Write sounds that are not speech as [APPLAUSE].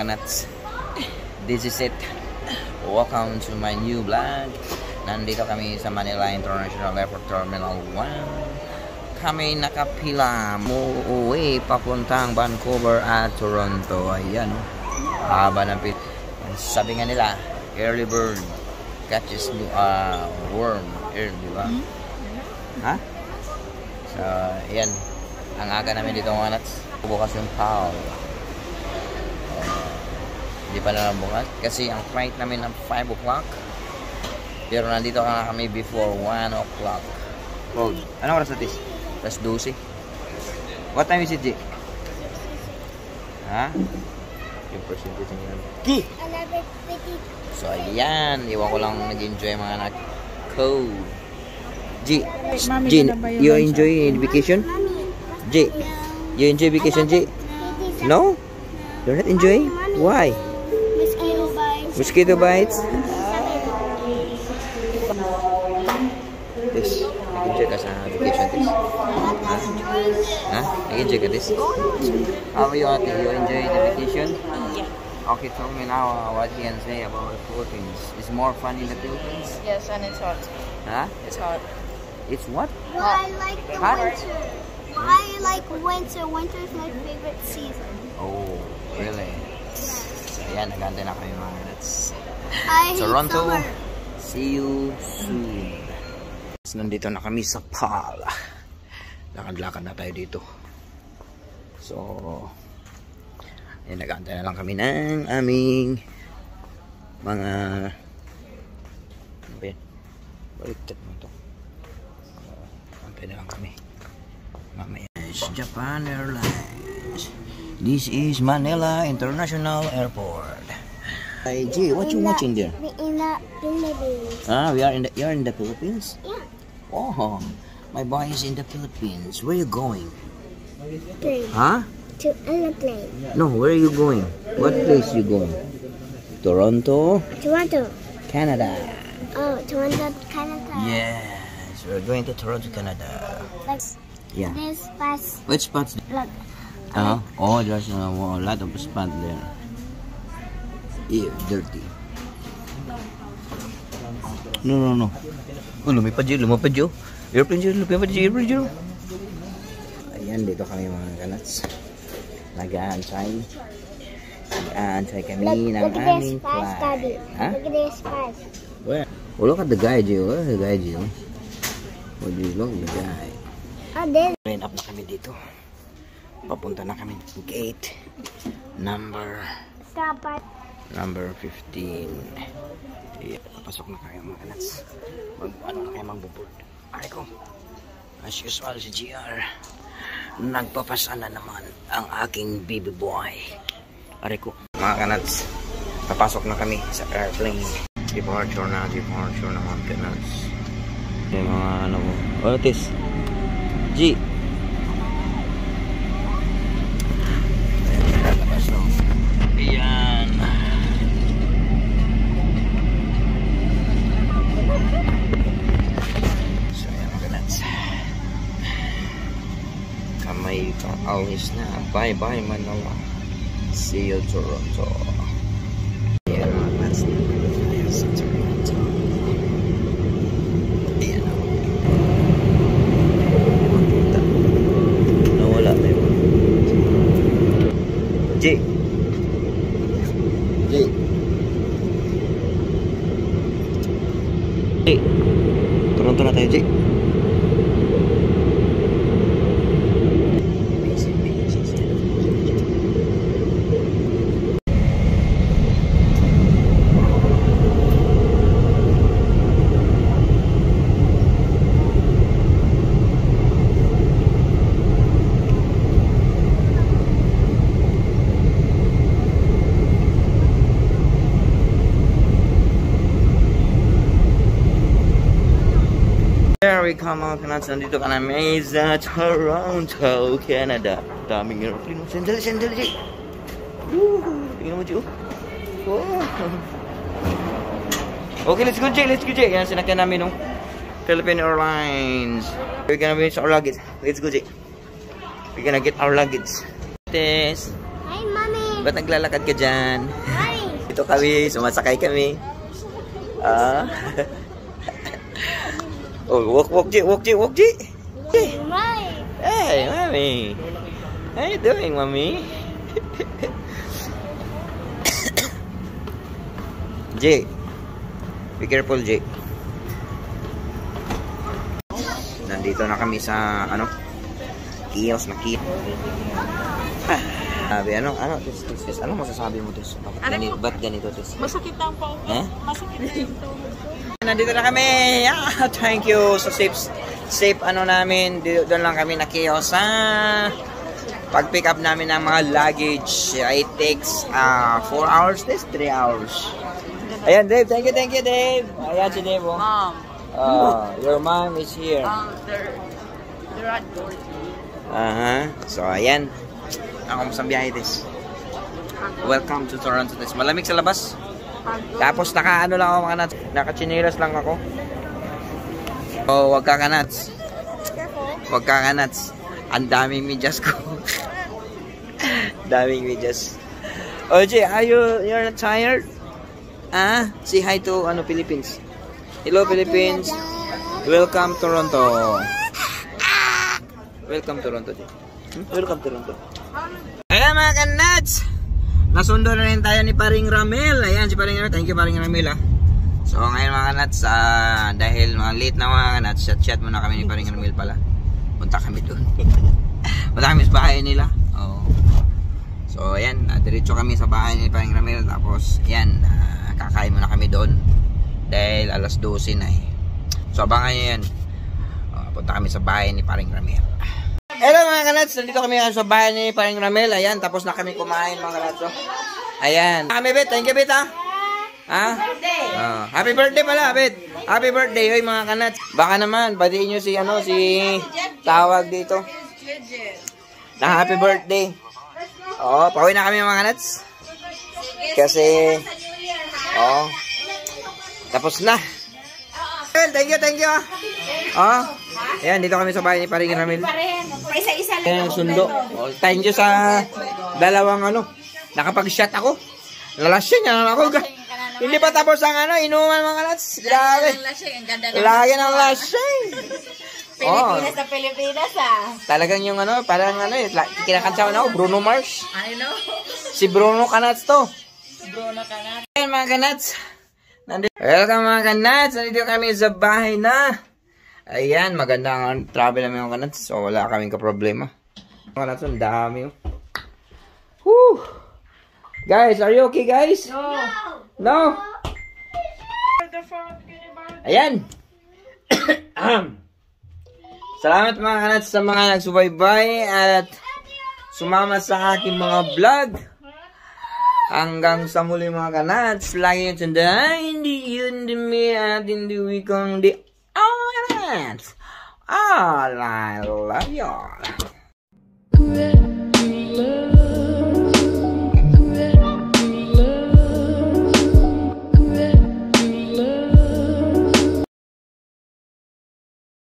kanats. This is it. Welcome to my new vlog. Nandito kami sa Manila International Airport Terminal 1. Kami nakapila mo uwi papuntang Vancouver at Toronto. Ayan. oh. Haba ng pil. Sabi nga nila, early bird catches uh, worm early, di ba? Ha? So, ayan. Ang aga namin dito mga nuts. Bukas yung PAL. Hindi pa na bukas. Kasi ang flight namin ng 5 o'clock. Pero nandito ka kami before 1 o'clock. Oh, anong oras natin? Plus 12. What time is it, G? Ha? Yung percentage niya. Ki! So, ayan. Iwan ko lang nag-enjoy mga anak ko. G, G, na you enjoy vacation? G, you enjoy vacation, G? No? You're not enjoying? Why? Mosquito bites. Mosquito bites? This, nag-enjoy ka sa vacation, this? Ha? Ha? Nag-enjoy ka, this? How are you, ate? You enjoy the vacation? Yeah. Okay, tell me now uh, what you can say about the Philippines. It's more fun in the Philippines? Yes, and it's hot. Huh? It's hot. It's what? Well, I like the Hot. winter. I like winter. Winter is my favorite season. Oh, really? So, ayan, nagantay na kayo mga nuts. Toronto. summer. See you soon. So, nandito na kami sa PAL. Lakad-lakad na tayo dito. So, ayan, nag-aantay na lang kami ng aming mga ano ba yan? Baliktad mo to. Uh, na lang kami. Mamaya. It's Japan Airlines. This is Manila International Airport. Hey, G, what you watching there? In the Philippines. Ah, we are in the you're in the Philippines. Yeah. Oh, my boy is in the Philippines. Where you going? Plane. Huh? To airplane. No, where are you going? What place you going? Toronto, Toronto. Canada. Oh, Toronto, Canada. Yes, we're going to Toronto, Canada. Like Yeah. this bus. Which spots? Look. Uh, oh, there's a, a lot of spot there. Ew, dirty. No, no, no. Oh, lumipad yun, lumipad yun. Airplane yun, lumipad yun, airplane yun. Ayan, dito kami mga kanats. Nag-aantay. Nag-aantay kami Look, ng look at this aming bus, Daddy. flight. Ha? Look at this. Where? Oh, look at the guy, Jill. Where's the guy? What do you look at the guy? Oh, this. Line up na kami dito. Papunta na kami gate number number 15. Yeah, papasok na kayo mga kanats. Mag, ano na kayo magbuboard. Ay ko. As usual si GR. Nagpapasa na naman ang aking baby boy. Aray ko. Mga kanats. Papasok na kami sa airplane. Departure na, departure na mga kanats. Yung mga ano mo. Otis. G. Kamay ka alis na. Bye-bye Manila. See you Toronto. Kanats. Ayan sa Toronto. Ayan o. Makita. Nawala na yun. J. There we come mga kanats. Nandito ka namin sa Toronto, Canada. Daming aeroplane. Sandali, sandali, Jay. Woo! Tingnan mo, Jay. oh. Wow. Okay, let's go, Jay. Let's go, Jay. Yan, sinakyan namin nung Philippine Airlines. We're gonna finish our luggage. Let's go, Jay. We're gonna get our luggage. This. Hi, mommy. Ba't naglalakad ka dyan? Hi. Ito kami, sumasakay kami. Ah. [LAUGHS] oh, walk, walk, G, walk, G, walk, G. Hey, mommy. How you doing, mommy? [COUGHS] J. Be careful, J. Nandito na kami sa, ano, kiosk na kiosk. [SIGHS] Sabi, ano, ano, tis, tis, tis, ano masasabi mo, tis? Bakit Ano ganito, ba't ganito, tis? Masakit ang pa Eh? Masakit na yung. Nandito na kami. Yeah, [LAUGHS] thank you. So safe safe ano namin, doon lang kami nakiyo sa pag-pick up namin ng mga luggage. It takes 4 hours, this 3 hours. Ayan, Dave. Thank you, thank you, Dave. Ayan si Dave. Oh. Mom, Uh, your mom is here. um, they're, they're at door. Aha. So, ayan. Ako mo sa biyahe, Des. Welcome to Toronto, Des. Malamig sa labas. Tapos naka ano lang ako mga nuts. Naka-chinilas lang ako. Oh, wag ka ka nuts. Wag ka ka nuts. Ang daming medyas ko. [LAUGHS] daming medyas. OJ, are you you're not tired? Ah, say hi to ano Philippines. Hello Philippines. Welcome Toronto. Welcome Toronto. Hmm? Welcome Toronto. Ayan mga kanats. Nasundo na rin tayo ni Paring Ramel. Ayan si Paring Ramel. Thank you Paring Ramel ah. So ngayon mga kanats, ah, dahil mga late na mga kanats, chat-chat muna kami ni Paring Ramel pala. Punta kami doon. [LAUGHS] Punta kami sa bahay nila. Oo. So ayan, ah, diretso kami sa bahay ni Paring Ramel. Tapos ayan, ah, kakain muna kami doon. Dahil alas 12 na eh. So abangan nyo yan. Ah, punta kami sa bahay ni Paring Ramel. Hello mga kanats, nandito kami sa bahay ni Paring Ramel. Ayan, tapos na kami kumain mga kanats. oh. Ayan. Kami bet, thank you bet ha. Ha? Ah, happy birthday pala, bet. Happy birthday, hoy mga kanats. Baka naman, batiin nyo si ano, si tawag dito. Na happy birthday. Oo, pauwi na kami mga kanats. Kasi, oo. Tapos na. Well, thank you, thank you. ah. Oh, ayan, dito kami sa bahay ni Paring Ramil. Isa-isa Ayan ang sundo. Oh, thank you sa dalawang ano. Nakapag-shot ako. Lalasyan yan ako. Hindi pa tapos ang ano, inuman mga lats. Ganda Lagi ng lasyan. [LAUGHS] Oh, sa Pilipinas ah. talagang yung ano, parang ano, eh, kinakanta ko na ako, Bruno Mars. I know. Si Bruno Kanats to. Bruno ka na. Ayan mga kanats. Nandito. Welcome mga kanats. Nandito kami sa bahay na. Ayan, maganda ang travel namin mga kanats. So wala kaming kaproblema. Mga kanats, ang dami. oh. Whew. Guys, are you okay guys? No. No? Ayan. Salamat mga kanats sa mga nagsubaybay at sumama sa aking mga vlog. Hanggang sa muli mga kanats, lagi yung tanda, hindi yun di mi at hindi wikong di all kanats. All I love you.